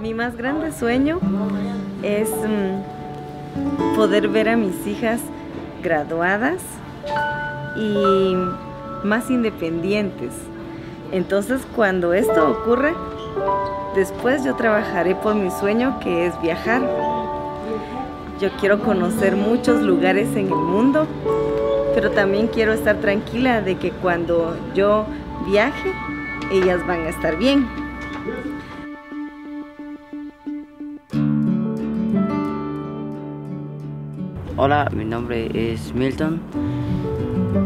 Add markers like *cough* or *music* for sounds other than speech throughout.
Mi más grande sueño es mm, poder ver a mis hijas graduadas y más independientes. Entonces cuando esto ocurra, después yo trabajaré por mi sueño que es viajar. Yo quiero conocer muchos lugares en el mundo, pero también quiero estar tranquila de que cuando yo viaje, ellas van a estar bien. Hola, mi nombre es Milton,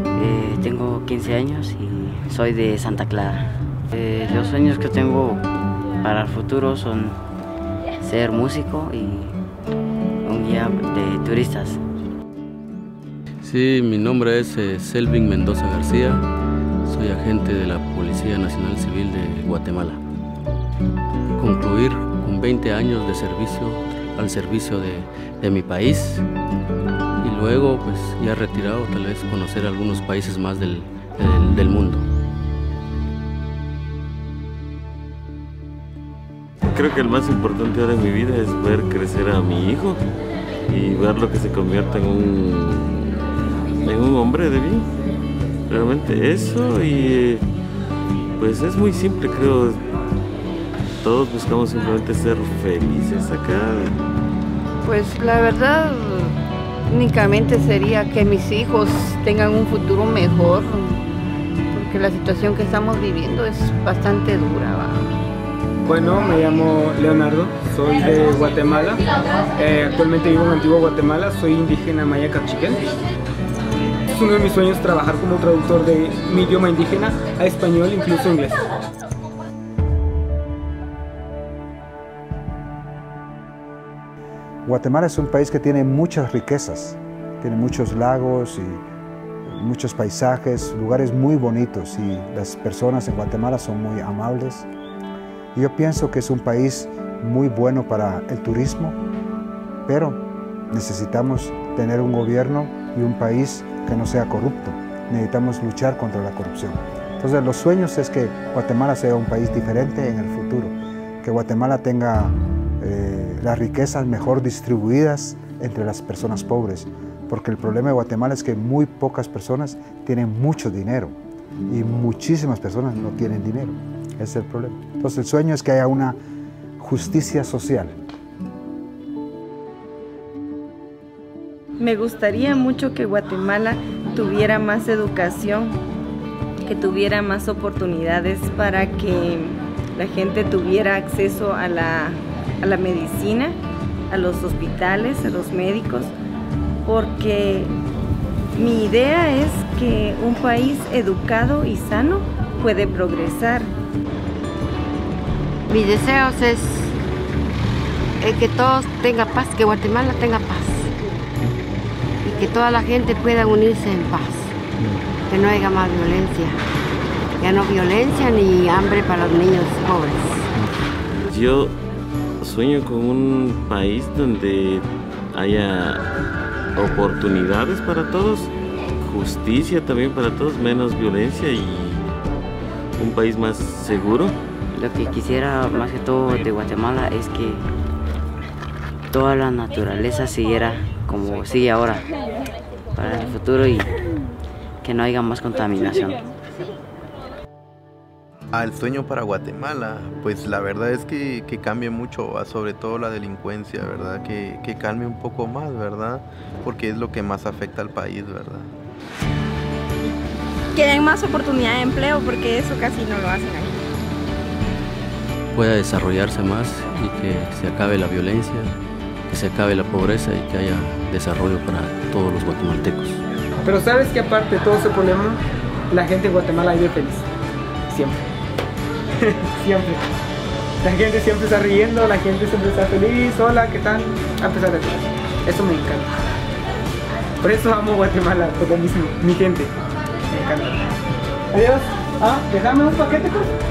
eh, tengo 15 años y soy de Santa Clara. Eh, los sueños que tengo para el futuro son ser músico y un guía de turistas. Sí, mi nombre es eh, Selvin Mendoza García, soy agente de la Policía Nacional Civil de Guatemala. Concluir con 20 años de servicio al servicio de, mi país y luego, pues ya retirado, tal vez conocer algunos países más del, del, del mundo. Creo que el más importante ahora en mi vida es ver crecer a mi hijo y verlo que se convierta en un, en un hombre de bien. Realmente eso y pues es muy simple, creo. Todos buscamos simplemente ser felices acá. Pues la verdad, únicamente sería que mis hijos tengan un futuro mejor, porque la situación que estamos viviendo es bastante dura. ¿va? Bueno, me llamo Leonardo, soy de Guatemala. Eh, actualmente vivo en Antigua Guatemala, soy indígena maya cachiquel. Es uno de mis sueños trabajar como traductor de mi idioma indígena a español, incluso inglés. Guatemala es un país que tiene muchas riquezas, tiene muchos lagos y muchos paisajes, lugares muy bonitos y las personas en Guatemala son muy amables. Yo pienso que es un país muy bueno para el turismo, pero necesitamos tener un gobierno y un país que no sea corrupto. Necesitamos luchar contra la corrupción. Entonces los sueños es que Guatemala sea un país diferente en el futuro, que Guatemala tenga eh, las riquezas mejor distribuidas entre las personas pobres, porque el problema de Guatemala es que muy pocas personas tienen mucho dinero y muchísimas personas no tienen dinero. Ese es el problema. Entonces el sueño es que haya una justicia social. Me gustaría mucho que Guatemala tuviera más educación, que tuviera más oportunidades para que la gente tuviera acceso a la, a la medicina, a los hospitales, a los médicos, porque mi idea es que un país educado y sano puede progresar. Mis deseos es eh, que todos tengan paz, que Guatemala tenga paz y que toda la gente pueda unirse en paz, que no haya más violencia, ya no violencia ni hambre para los niños pobres. Yo sueño con un país donde haya oportunidades para todos, justicia también para todos, menos violencia y un país más seguro. Lo que quisiera más que todo de Guatemala es que toda la naturaleza siguiera como sigue ahora para el futuro y que no haya más contaminación. Al sueño para Guatemala, pues la verdad es que, que cambie mucho, ¿va? sobre todo la delincuencia, ¿verdad? Que, que calme un poco más, ¿verdad? Porque es lo que más afecta al país, ¿verdad? Que den más oportunidad de empleo porque eso casi no lo hacen aquí. Pueda desarrollarse más y que se acabe la violencia, que se acabe la pobreza y que haya desarrollo para todos los guatemaltecos. Pero sabes que aparte de todo ese problema, la gente en Guatemala vive feliz. Siempre. *laughs* siempre. La gente siempre está riendo, la gente siempre está feliz, hola, ¿qué tal? A pesar de todo. Eso me encanta. Por eso amo Guatemala, por mi gente. Me encanta. Adiós. Ah, déjame un paquete, pues.